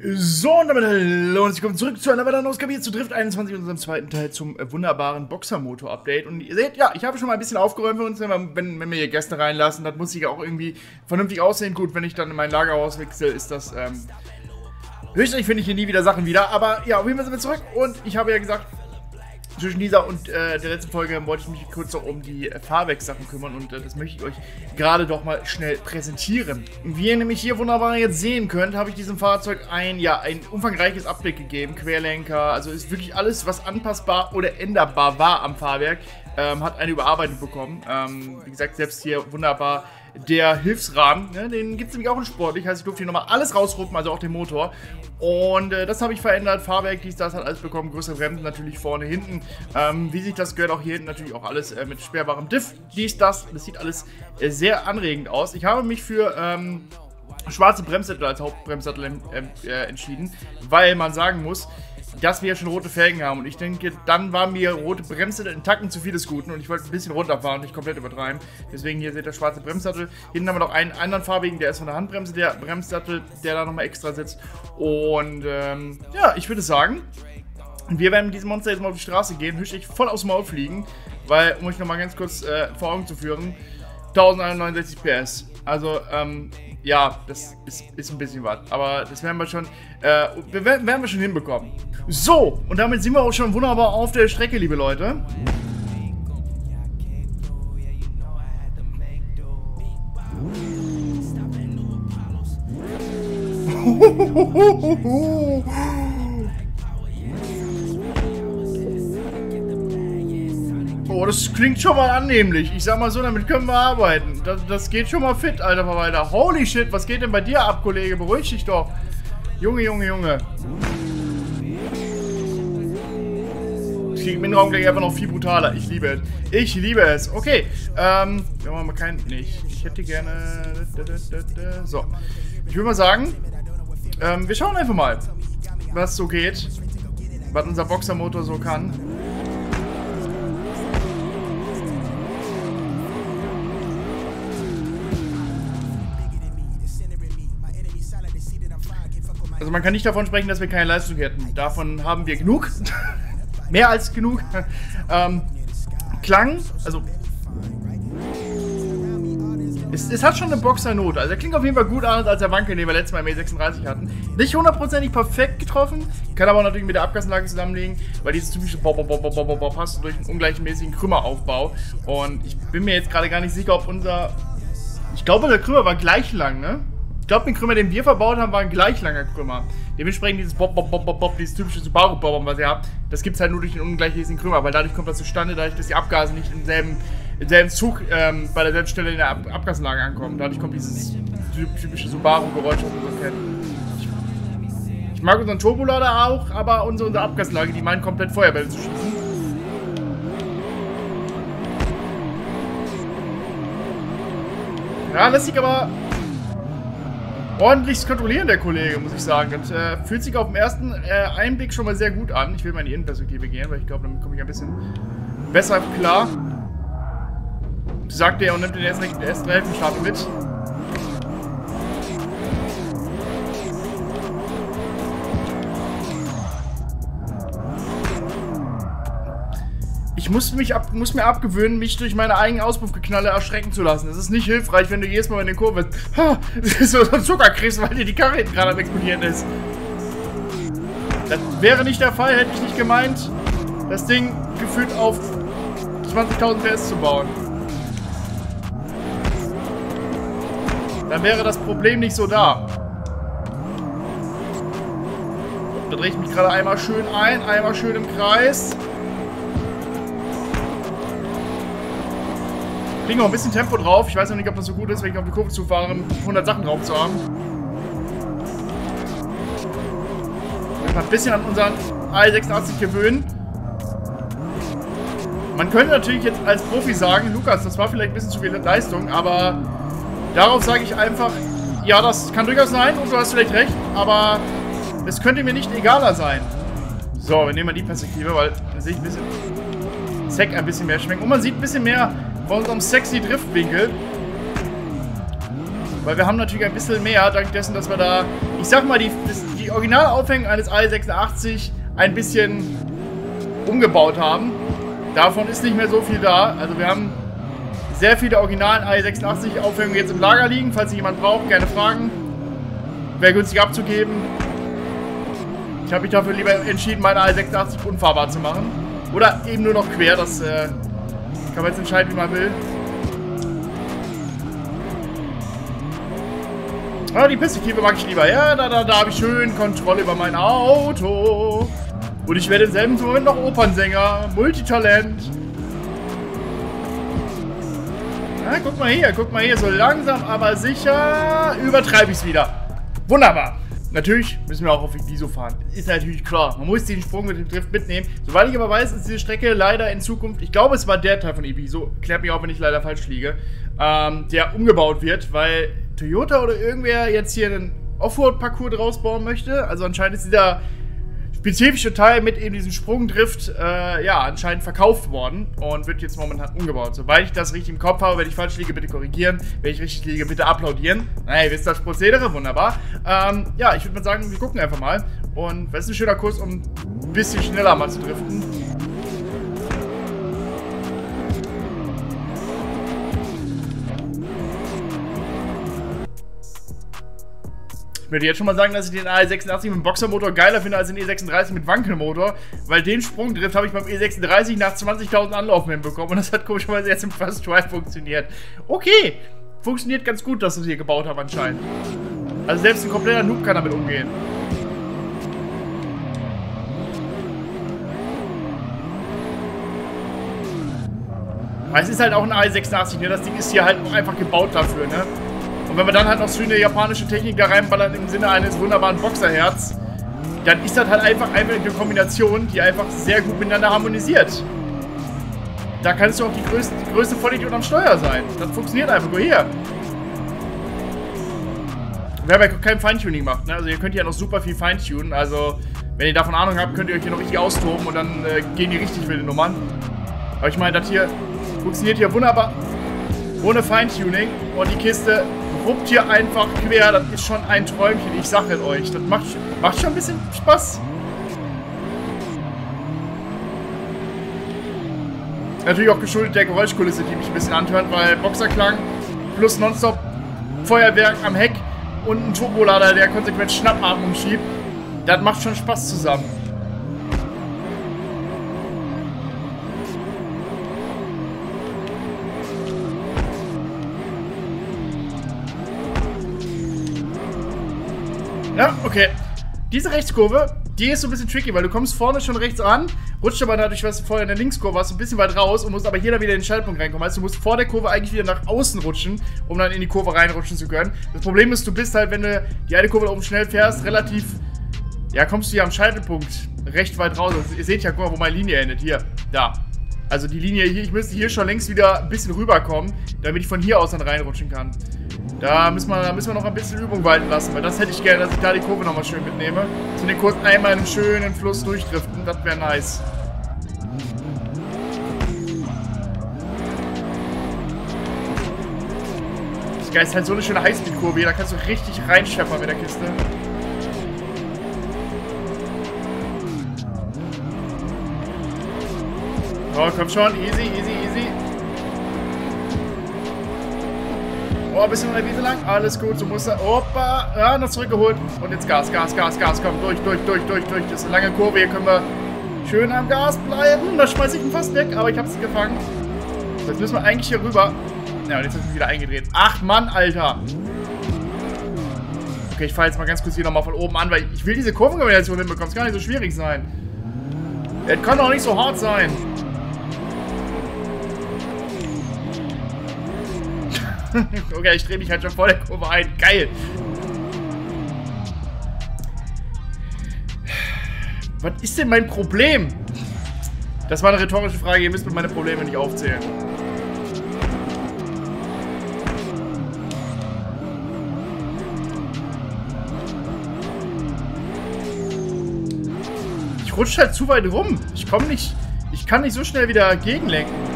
So, und damit hallo und willkommen zurück zu einer weiteren Ausgabe hier zu Drift 21, unserem zweiten Teil zum äh, wunderbaren Boxer-Motor-Update. Und ihr seht, ja, ich habe schon mal ein bisschen aufgeräumt für uns, wenn, wenn, wenn wir hier Gäste reinlassen. Das muss ich auch irgendwie vernünftig aussehen. Gut, wenn ich dann in mein Lagerhaus wechsle, ist das, ähm, höchstlich finde ich hier nie wieder Sachen wieder. Aber ja, auf jeden Fall sind wir zurück und ich habe ja gesagt, zwischen dieser und äh, der letzten Folge wollte ich mich kurz noch um die äh, Fahrwerkssachen kümmern und äh, das möchte ich euch gerade doch mal schnell präsentieren. Wie ihr nämlich hier wunderbar jetzt sehen könnt, habe ich diesem Fahrzeug ein, ja, ein umfangreiches Update gegeben. Querlenker, also ist wirklich alles, was anpassbar oder änderbar war am Fahrwerk, ähm, hat eine Überarbeitung bekommen. Ähm, wie gesagt, selbst hier wunderbar der Hilfsrahmen, ne, den gibt es nämlich auch in sportlich, heißt ich durfte hier nochmal alles rausruppen, also auch den Motor. Und äh, das habe ich verändert, Fahrwerk, dies, das hat alles bekommen, größere Bremsen natürlich vorne, hinten. Ähm, wie sich das gehört, auch hier hinten natürlich auch alles äh, mit sperrbarem Diff, dies, das, das sieht alles äh, sehr anregend aus. Ich habe mich für... Ähm, schwarze Bremssattel als Hauptbremssattel äh, äh, entschieden, weil man sagen muss, dass wir ja schon rote Felgen haben. Und ich denke, dann war mir rote Bremssattel in Tacken zu viel des Guten und ich wollte ein bisschen runterfahren und nicht komplett übertreiben. Deswegen hier seht ihr schwarze Bremssattel. Hinten haben wir noch einen anderen farbigen, der ist von der Handbremse, der Bremssattel, der da nochmal extra sitzt. Und ähm, ja, ich würde sagen, wir werden mit diesem Monster jetzt mal auf die Straße gehen, höchstlich voll aufs Maul fliegen, weil, um euch nochmal ganz kurz äh, vor Augen zu führen, 1069 PS. Also, ähm, ja, das ist, ist ein bisschen was. Aber das werden wir schon, äh, werden, werden wir schon hinbekommen. So, und damit sind wir auch schon wunderbar auf der Strecke, liebe Leute. Oh, das klingt schon mal annehmlich. Ich sag mal so, damit können wir arbeiten. Das, das geht schon mal fit, alter Verwalter. Holy shit, was geht denn bei dir ab, Kollege? Beruhig dich doch. Junge, Junge, Junge. Ich kriege im Innenraum gleich einfach noch viel brutaler. Ich liebe es. Ich liebe es. Okay. Ähm, wir haben mal keinen... Nee, ich, ich hätte gerne... So. Ich würde mal sagen, ähm, wir schauen einfach mal, was so geht. Was unser Boxermotor so kann. Also man kann nicht davon sprechen, dass wir keine Leistung hätten. Davon haben wir genug. Mehr als genug. ähm, Klang, also... Es, es, hat schon eine Boxer-Not. Also er klingt auf jeden Fall gut an, als der Wankel, den wir letztes Mal im E36 hatten. Nicht hundertprozentig perfekt getroffen, kann aber natürlich mit der Abgasanlage zusammenlegen, weil dieses typische Bop, Bop, Bop, Bop, Bop passt durch einen ungleichmäßigen Krümmeraufbau. Und ich bin mir jetzt gerade gar nicht sicher, ob unser... Ich glaube, der Krümmer war gleich lang, ne? Ich glaube, den Krümmer, den wir verbaut haben, war ein gleich langer Krümmer. Dementsprechend dieses Bob, Bob, Bob, Bob, Bob, dieses typische Subaru-Bob, was ihr habt, das gibt es halt nur durch den ungleichmäßigen Krümmer, weil dadurch kommt das zustande, dadurch, dass die Abgase nicht im selben, im selben Zug ähm, bei derselben Stelle in der Ab Abgasanlage ankommen. Dadurch kommt dieses typische Subaru-Geräusch, was wir so kennen. Ich, mag unseren Turbolader auch, aber unsere, unsere Abgasanlage, die meint komplett Feuerbälle zu schießen. Ja, lässt sich aber ordentlich kontrollieren, der Kollege, muss ich sagen. Das äh, fühlt sich auf den ersten äh, Einblick schon mal sehr gut an. Ich will mal in die Innenperspektive gehen, weil ich glaube, damit komme ich ein bisschen besser klar. Sagt er und nimmt den ersten, ersten Helfenstapel mit. Ich muss, mich ab, muss mir abgewöhnen, mich durch meine eigenen Auspuffgeknalle erschrecken zu lassen. Das ist nicht hilfreich, wenn du jedes Mal in den Kurve ha, so Zucker kriegst, weil dir die Karre hinten gerade am explodieren ist. Das wäre nicht der Fall, hätte ich nicht gemeint, das Ding gefühlt auf 20.000 PS zu bauen. Dann wäre das Problem nicht so da. Da drehe ich mich gerade einmal schön ein, einmal schön im Kreis. Kriegen wir ein bisschen Tempo drauf. Ich weiß noch nicht, ob das so gut ist, wenn ich auf die Kurve zufahre, 100 Sachen drauf zu haben. Ein bisschen an unseren i86 gewöhnen. Man könnte natürlich jetzt als Profi sagen, Lukas, das war vielleicht ein bisschen zu viel Leistung, aber darauf sage ich einfach, ja, das kann durchaus sein und du hast vielleicht recht, aber es könnte mir nicht egaler sein. So, wir nehmen mal die Perspektive, weil da sehe ich ein bisschen Zack ein bisschen mehr schwenken. Und man sieht ein bisschen mehr bei unserem sexy Driftwinkel. Weil wir haben natürlich ein bisschen mehr, dank dessen, dass wir da, ich sag mal, die, die Originalaufhängung eines AE86 ein bisschen umgebaut haben. Davon ist nicht mehr so viel da. Also wir haben sehr viele originalen AE86 Aufhängungen jetzt im Lager liegen. Falls sich jemand braucht, gerne fragen. Wäre günstig abzugeben. Ich habe mich dafür lieber entschieden, meine AE86 unfahrbar zu machen. Oder eben nur noch quer. Das äh, kann man jetzt entscheiden, wie man will. Ah, die Perspektive mag ich lieber. Ja, da, da, da habe ich schön Kontrolle über mein Auto. Und ich werde im selben Moment noch Opernsänger. Multitalent. Na, guck mal hier, guck mal hier. So langsam, aber sicher übertreibe ich es wieder. Wunderbar. Natürlich müssen wir auch auf Ibiso fahren. Ist natürlich klar. Man muss den Sprung mit dem Drift mitnehmen. Soweit ich aber weiß, ist diese Strecke leider in Zukunft, ich glaube, es war der Teil von Ibiso, klärt mich auch, wenn ich leider falsch liege, ähm, der umgebaut wird, weil Toyota oder irgendwer jetzt hier einen Offroad-Parcours draus bauen möchte. Also anscheinend ist dieser spezifische Teil mit eben diesem Sprungdrift, äh, ja, anscheinend verkauft worden und wird jetzt momentan umgebaut. Sobald ich das richtig im Kopf habe, wenn ich falsch liege, bitte korrigieren. Wenn ich richtig liege, bitte applaudieren. Na, ihr wisst das Prozedere, wunderbar. Ähm, ja, ich würde mal sagen, wir gucken einfach mal. Und das ist ein schöner Kurs, um ein bisschen schneller mal zu driften. Würde jetzt schon mal sagen, dass ich den AE86 mit Boxermotor geiler finde als den E36 mit Wankelmotor, weil den Sprungdrift habe ich beim E36 nach 20.000 Anlaufen hinbekommen und das hat komischerweise jetzt im First Drive funktioniert. Okay, funktioniert ganz gut, dass sie hier gebaut haben anscheinend. Also selbst ein kompletter Noob kann damit umgehen. Es ist halt auch ein AE86, ne? Das Ding ist hier halt einfach gebaut dafür, ne? Und wenn man dann halt noch schöne japanische Technik da reinballert im Sinne eines wunderbaren Boxerherz, dann ist das halt einfach, eine Kombination, die einfach sehr gut miteinander harmonisiert. Da kannst du auch die größte, die größte Vollidiot am Steuer sein. Das funktioniert einfach. Guck hier. Wir haben ja kein Feintuning gemacht, ne? Also ihr könnt ja noch super viel feintunen. Also, wenn ihr davon Ahnung habt, könnt ihr euch hier noch richtig austoben und dann äh, gehen die richtig wilde Nummern. Aber ich meine, das hier funktioniert hier wunderbar ohne Feintuning. Und die Kiste ruppt hier einfach quer. Das ist schon ein Träumchen, ich sage euch. Das macht, macht schon ein bisschen Spaß. Natürlich auch geschuldet der Geräuschkulisse, die mich ein bisschen anhört, weil Boxerklang plus Nonstop Feuerwerk am Heck und ein Turbolader, der konsequent Schnappatmung schiebt. Das macht schon Spaß zusammen. Ja, okay. Diese Rechtskurve, die ist so ein bisschen tricky, weil du kommst vorne schon rechts an, rutscht aber dadurch, was du vorher in der Linkskurve hast, ein bisschen weit raus und musst aber hier dann wieder in den Schaltpunkt reinkommen. Also du musst vor der Kurve eigentlich wieder nach außen rutschen, um dann in die Kurve reinrutschen zu können. Das Problem ist, du bist halt, wenn du die eine Kurve da oben schnell fährst, relativ... Ja, kommst du hier am Schaltpunkt recht weit raus. Also, ihr seht ja, guck mal, wo meine Linie endet. Hier, da. Also die Linie hier, ich müsste hier schon längst wieder ein bisschen rüberkommen, damit ich von hier aus dann reinrutschen kann. Da müssen, wir, da müssen wir noch ein bisschen Übung walten lassen, weil das hätte ich gerne, dass ich da die Kurve nochmal schön mitnehme. Zu den Kurs einmal in einem schönen Fluss durchdriften, das wäre nice. Das Geil ist halt so eine schöne Highspeed-Kurve hier, da kannst du richtig reinscheppern mit der Kiste. Oh, komm schon, easy, easy, Oh, bisschen an der Wiese lang. Alles gut, so muss er. Opa, ja, noch zurückgeholt. Und jetzt Gas, Gas, Gas, Gas. Komm, durch, durch, durch, durch, durch. Das ist eine lange Kurve. Hier können wir schön am Gas bleiben. Da schmeiße ich ihn fast weg, aber ich habe es gefangen. Jetzt müssen wir eigentlich hier rüber. Ja, und jetzt ist es wieder eingedreht. Ach, Mann, Alter. Okay, ich fahre jetzt mal ganz kurz hier nochmal von oben an, weil ich will diese Kurvenkombination hinbekommen. Es kann nicht so schwierig sein. Es kann doch nicht so hart sein. okay, ich drehe mich halt schon vor der Kurve ein. Geil. Was ist denn mein Problem? Das war eine rhetorische Frage. Ihr müsst mir meine Probleme nicht aufzählen. Ich rutsche halt zu weit rum. Ich komme nicht... Ich kann nicht so schnell wieder gegenlenken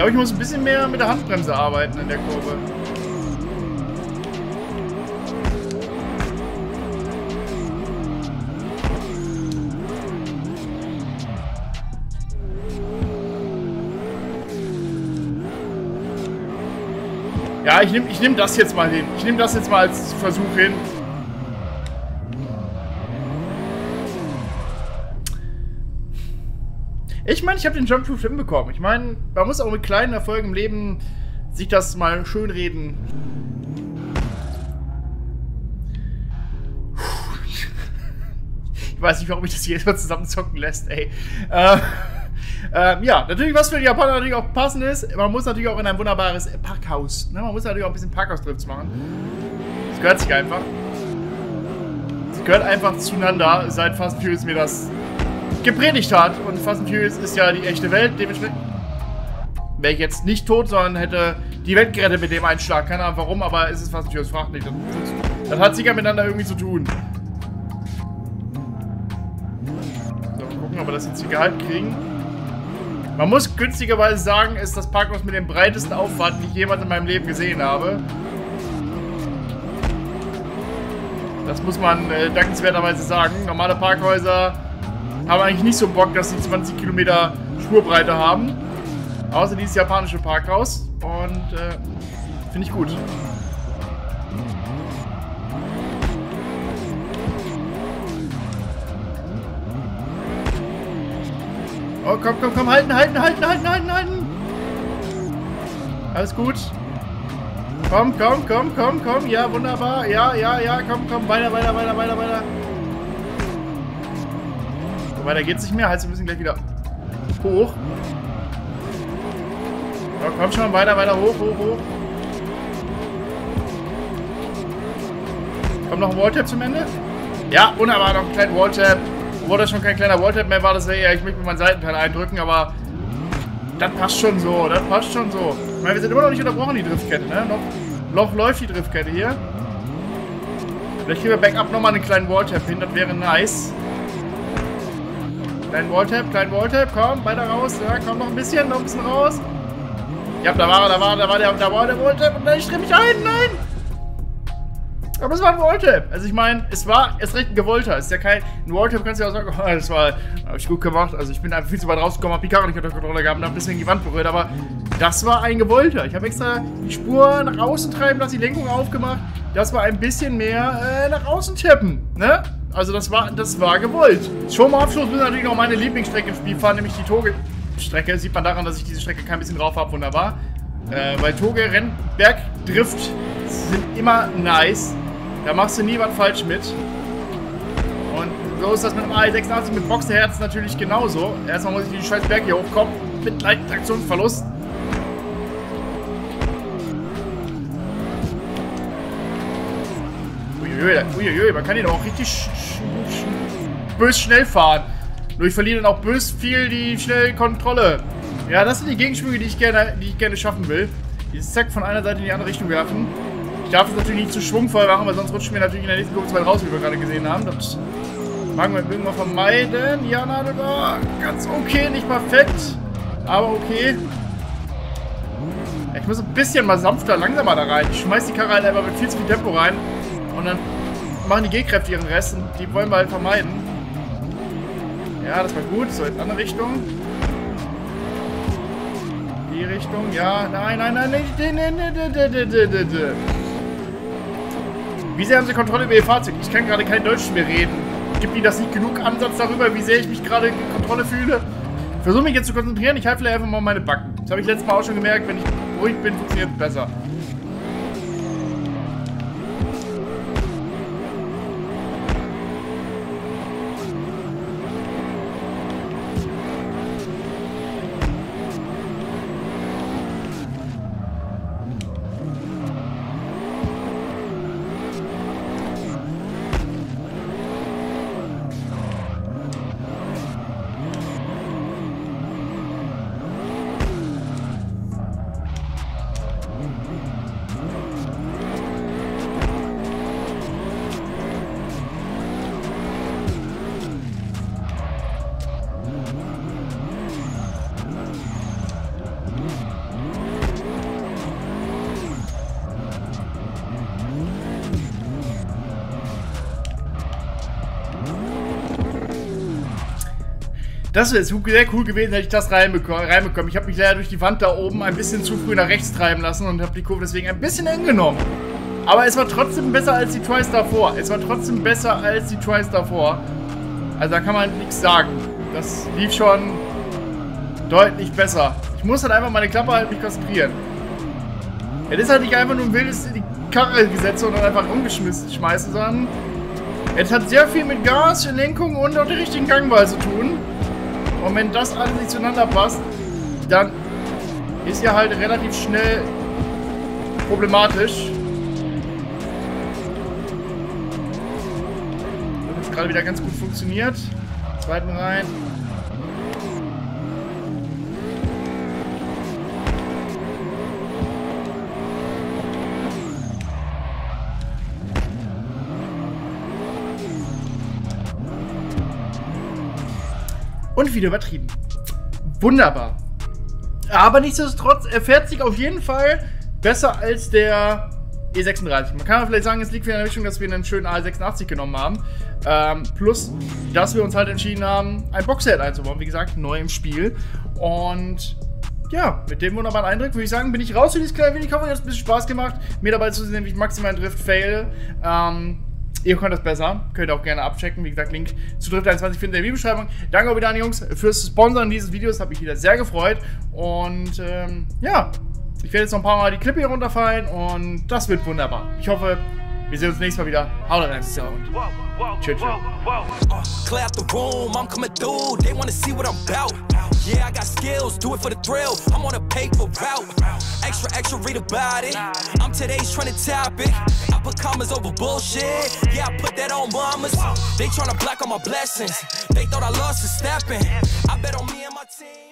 glaube, ich muss ein bisschen mehr mit der Handbremse arbeiten in der Kurve. Ja, ich nehme ich nehm das jetzt mal hin. Ich nehme das jetzt mal als Versuch hin. Ich meine, ich habe den Jump Proof hinbekommen. Ich meine, man muss auch mit kleinen Erfolgen im Leben sich das mal schönreden. Ich weiß nicht, warum ich das hier mal zusammenzocken lässt, ey. Äh, äh, ja, natürlich, was für die Japaner natürlich auch passend ist, man muss natürlich auch in ein wunderbares Parkhaus. Ne? Man muss natürlich auch ein bisschen Parkhaus-Drifts machen. Das gehört sich einfach. Das gehört einfach zueinander, seit Fast Furious mir das gepredigt hat. Und Fast Furious ist ja die echte Welt, dementsprechend wäre ich jetzt nicht tot, sondern hätte die Welt gerettet mit dem Einschlag. Keine Ahnung warum, aber es ist Fast Furious, fragt nicht. Das, das hat sicher miteinander irgendwie zu tun. So, mal gucken, ob wir das jetzt hier gehalten kriegen. Man muss günstigerweise sagen, ist das Parkhaus mit dem breitesten Auffahrt, die ich jemals in meinem Leben gesehen habe. Das muss man äh, dankenswerterweise sagen. Normale Parkhäuser haben eigentlich nicht so Bock, dass sie 20 Kilometer Spurbreite haben. Außer dieses japanische Parkhaus. Und äh, finde ich gut. Oh, komm, komm, komm, halten, halten, halten, halten, halten, halten. Alles gut. Komm, komm, komm, komm, komm. Ja, wunderbar. Ja, ja, ja, komm, komm. Weiter, weiter, weiter, weiter, weiter. So, weiter geht's nicht mehr. Halt, wir müssen gleich wieder hoch. So, komm schon, weiter, weiter, hoch, hoch, hoch. Kommt noch ein Walltap zum Ende? Ja, wunderbar, noch ein kleiner Walltap. Obwohl das schon kein kleiner Walltap mehr war, das wäre eher, ich möchte mir meinen Seitenteil eindrücken, aber das passt schon so, das passt schon so. Ich meine, wir sind immer noch nicht unterbrochen, die Driftkette, ne? Noch, noch läuft die Driftkette hier. Vielleicht kriegen wir Backup nochmal einen kleinen Walltap hin, das wäre nice. Kleinen Walltap, kleinen Walltap, komm, weiter raus, ja, komm noch ein bisschen, noch ein bisschen raus. Ja, da war er, da war, da war der, da war der Walltap und dann ich mich ein, nein! Aber es war ein Walltap. Also ich meine, es war erst recht ein gewollter. Es ist ja kein. Ein Walltap kannst du ja auch sagen, oh, das war hab ich gut gemacht. Also ich bin einfach viel zu weit rausgekommen, hab Picard nicht unter Kontrolle gehabt und hab ein bisschen die Wand berührt. Aber das war ein gewollter. Ich habe extra die Spur nach außen treiben lassen, die Lenkung aufgemacht. Das war ein bisschen mehr äh, nach außen tippen. Ne? Also das war, das war gewollt. Schon mal Abschluss müssen natürlich noch meine Lieblingsstrecke im Spiel fahren, nämlich die Toge-Strecke. Sieht man daran, dass ich diese Strecke kein bisschen drauf habe. Wunderbar. Äh, weil Toge, Renn, Bergdrift sind immer nice. Da machst du nie was falsch mit. Und so ist das mit dem AI86 mit Boxerherz natürlich genauso. Erstmal muss ich die scheiß Berg hier hochkommen. Mit leichten Traktionsverlust. Uiuiui, uiuiui, man kann doch auch richtig sch sch bös schnell fahren. Nur ich verliere dann auch bös viel die schnelle Kontrolle. Ja, das sind die Gegenschwünge, die ich gerne, die ich gerne schaffen will. Dieses Zack von einer Seite in die andere Richtung werfen. Ich darf es natürlich nicht zu schwungvoll machen, weil sonst rutschen wir natürlich in der nächsten Kurve raus, wie wir gerade gesehen haben. Das machen wir irgendwann vermeiden. Ja, na, das war ganz okay, nicht perfekt, aber okay. Ich muss ein bisschen mal sanfter, langsamer da rein. Ich schmeiß die Karre halt einfach mit viel zu viel Tempo rein und dann machen die G-Kräfte ihren Rest und die wollen wir halt vermeiden. Ja, das war gut. So, in andere Richtung. Die Richtung, ja. Nein, nein, nein, nein. Wie sehr haben Sie Kontrolle über Ihr Fahrzeug? Ich kann gerade kein Deutsch mehr reden. Gibt Ihnen das nicht genug Ansatz darüber, wie sehr ich mich gerade in Kontrolle fühle? Versuche mich jetzt zu konzentrieren. Ich halte einfach mal meine Backen. Das habe ich letztes Mal auch schon gemerkt. Wenn ich ruhig bin, funktioniert es besser. Das wäre sehr cool gewesen, hätte ich das reinbekommen. reinbekommen. Ich habe mich leider durch die Wand da oben ein bisschen zu früh nach rechts treiben lassen und habe die Kurve deswegen ein bisschen eng genommen. Aber es war trotzdem besser als die Twice davor. Es war trotzdem besser als die Twice davor. Also da kann man nichts sagen. Das lief schon deutlich besser. Ich muss halt einfach meine Klappe halt mich konzentrieren. Es ist halt nicht einfach nur ein wildes die Karre gesetzt und dann einfach umgeschmissen sondern es hat sehr viel mit Gas, Lenkung und auch der richtigen Gangwahl zu tun. Und wenn das alles nicht zueinander passt, dann ist ja halt relativ schnell problematisch. Hat jetzt gerade wieder ganz gut funktioniert. Zweiten rein. Und wieder übertrieben. Wunderbar. Aber nichtsdestotrotz, er fährt sich auf jeden Fall besser als der E36. Man kann vielleicht sagen, es liegt wieder in der Richtung, dass wir einen schönen A86 genommen haben. Ähm, plus, dass wir uns halt entschieden haben, ein Boxset einzubauen. Wie gesagt, neu im Spiel. Und ja, mit dem wunderbaren Eindruck würde ich sagen, bin ich raus für dieses kleine Video. Ich hoffe, es hat ein bisschen Spaß gemacht, mir dabei zu sehen, wie ich maximal Drift fail. Ähm, Ihr könnt das besser. Könnt auch gerne abchecken. Wie gesagt, Link zu Drift 21 findet ihr in der Videobeschreibung. Danke auch wieder an die Jungs fürs Sponsoren dieses Videos. Hat mich wieder sehr gefreut. Und ähm, ja, ich werde jetzt noch ein paar Mal die Klippe hier runterfallen und das wird wunderbar. Ich hoffe, wir sehen uns nächstes Mal wieder. Haut rein, und tschüss. About. Yeah, I got skills, do it for the thrill. I'm on a paper route. Extra, extra, read about it. I'm today's trending topic. I put commas over bullshit. Yeah, I put that on mamas. They tryna block all my blessings. They thought I lost a stepping. I bet on me and my team.